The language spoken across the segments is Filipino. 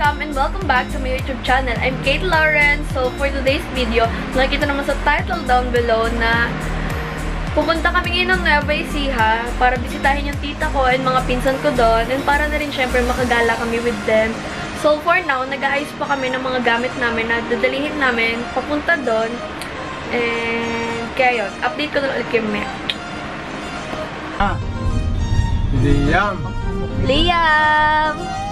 welcome and welcome back to my YouTube channel. I'm Kate Lawrence. So, for today's video, nakikita naman sa title down below na pupunta kami ngayon ng Nueva Ecija para bisitahin yung tita ko and mga pinsan ko doon and para na rin syempre makagala kami with them. So, for now, nag-aayos pa kami ng mga gamit namin na dadalihin namin papunta doon. And, kaya yun, update ko na ulit kayo mamaya. Ah. Liam. Liam!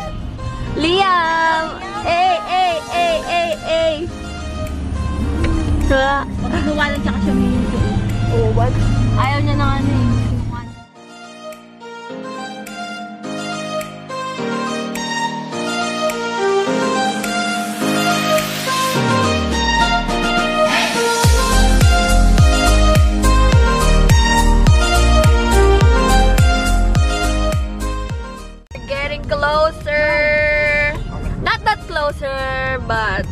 Liam! Ay, ay, ay, ay, ay! Ha? Nawalan siya kasi may Oh, what? Ayaw niya na ano eh. Closer, but...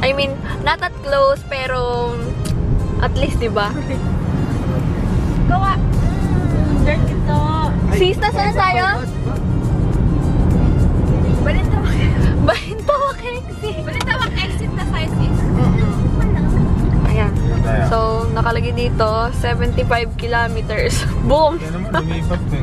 I mean, not that close, pero... At least, di ba? Gawa. Dirt ito. Sis, nasaan na tayo? Balintawak. Bahintawak exit! Balintawak exit na tayo sis. Ayan. So, nakalagay dito, 75 kilometers. Boom! Kaya naman, lumipat eh.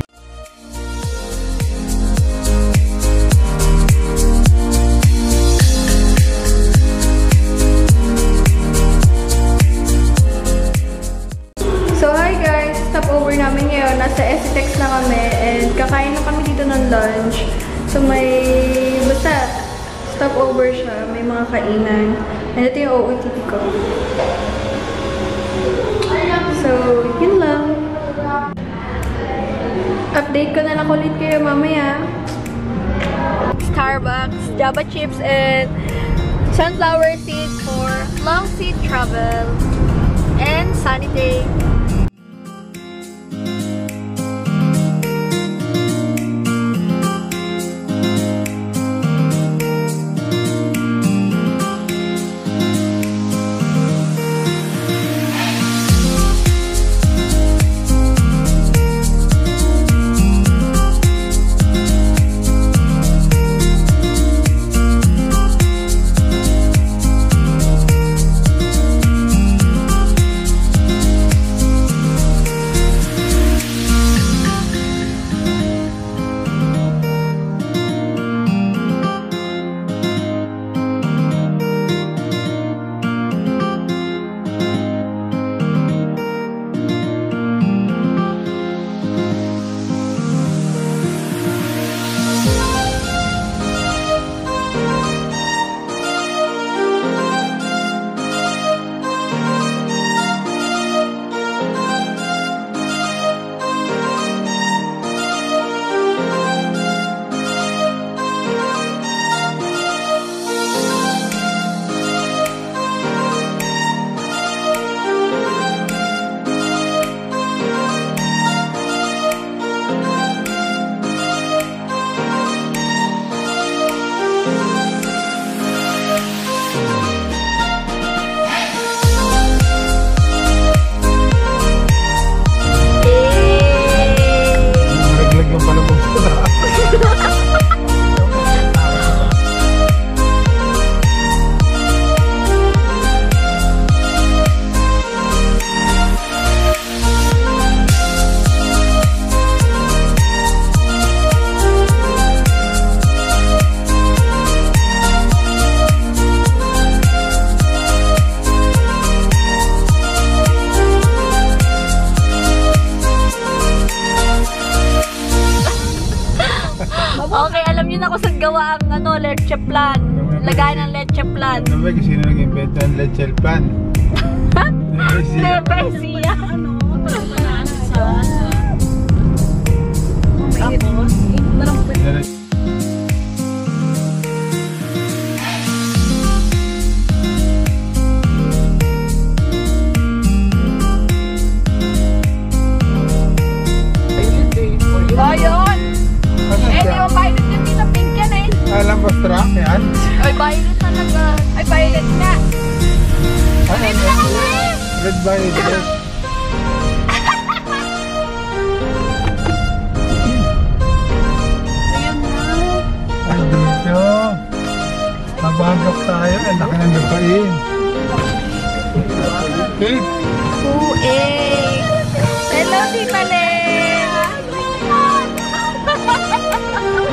Kainan. And ito yung OOTD ko. So, yun lang. Update ko na lang ulit kayo mamaya. Starbucks, Java chips, and sunflower seeds for long seat travel. And sunny day. Leche plan. Lagay ng leche plan. Ano ba kasi sino nag-invento ng lechel pan? Nevesia. Ano? Talaga sa... Tapos, Kain. Kate, Uy! Hello, Tita Len!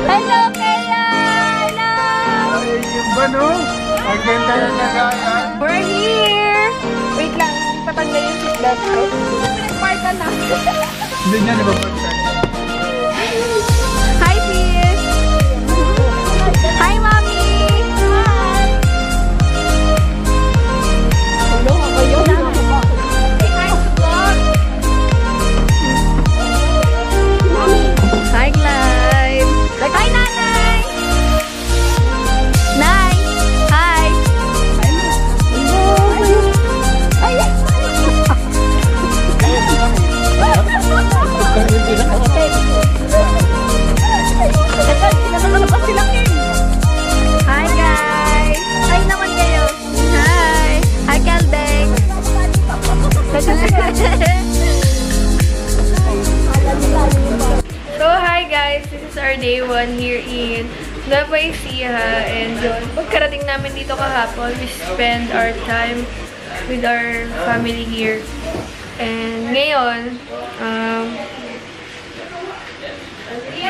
Hello, Kaya! Hello! ay, yung ba no? Ang ganda na lagayan. We're here! Wait lang, patanggal yung seatbelt ko. Pinagparkan na. Hindi niya nababagtan. Namin dito kahapon, we spend our time with our family here. And ngayon, um,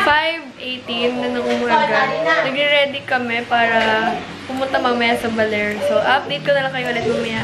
5.18 na ng umaga. Nagre-ready kami para pumunta mamaya sa Baler. So, update ko na lang kayo ulit mamaya.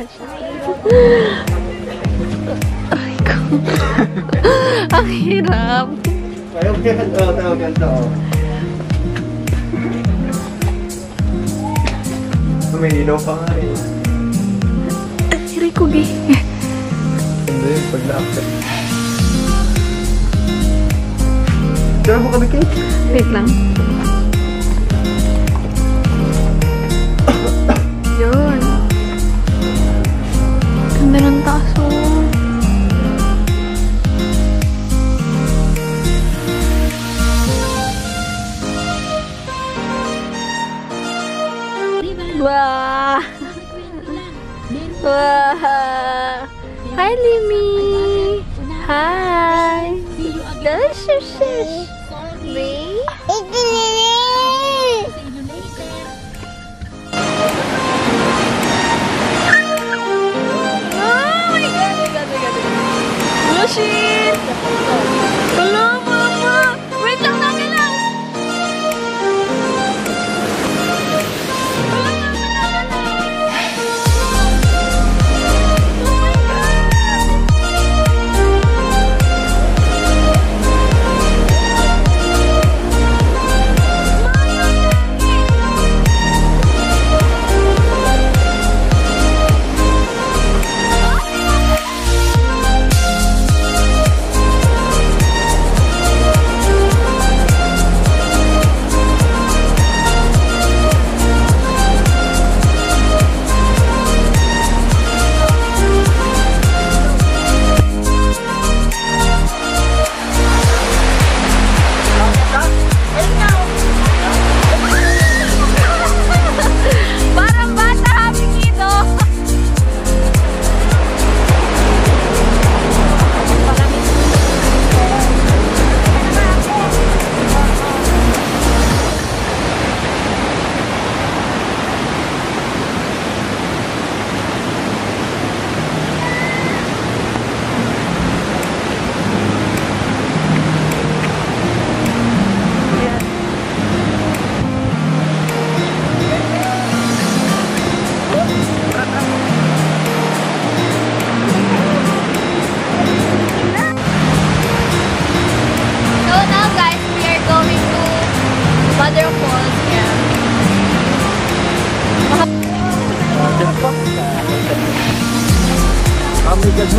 Kasha. Ay ko. Ang hirap. Ayaw ganda, ayaw ganda. May ilaw pa nga eh. Hiray ko, gi. Hindi, pag na-accept. Diyan mo kami, Kate? Wait lang. beneran tasu Wah. Wah. Hai Limi. Hai. Delicious. Limi. しい。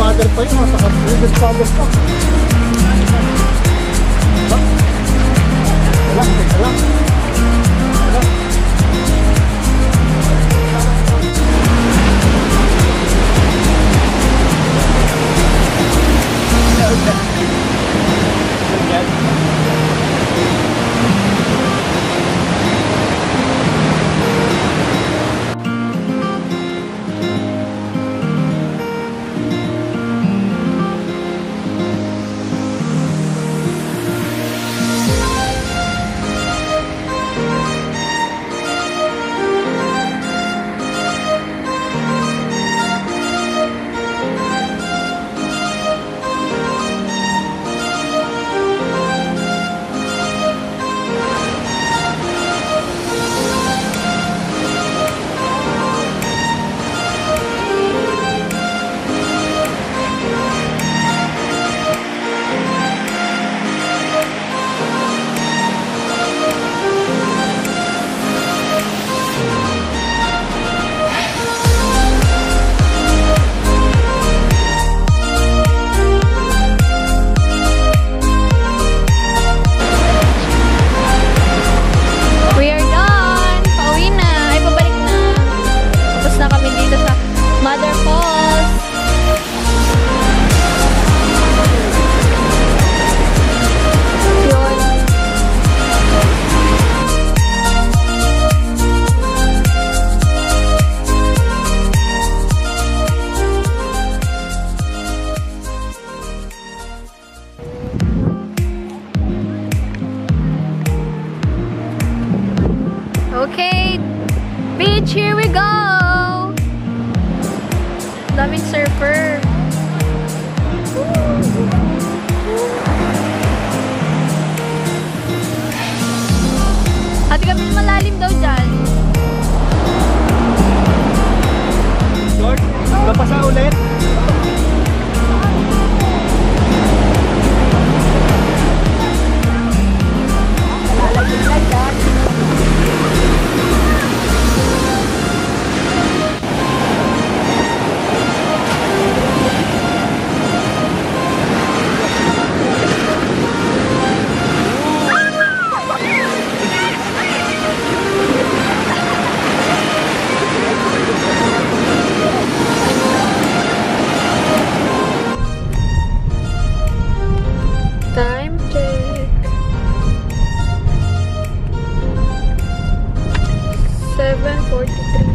Godmother pa yun, saka godfather pa. Beach, here we go! Daming surfer. Ate kami malalim daw dyan. George, napasa ulit. Seven forty-three.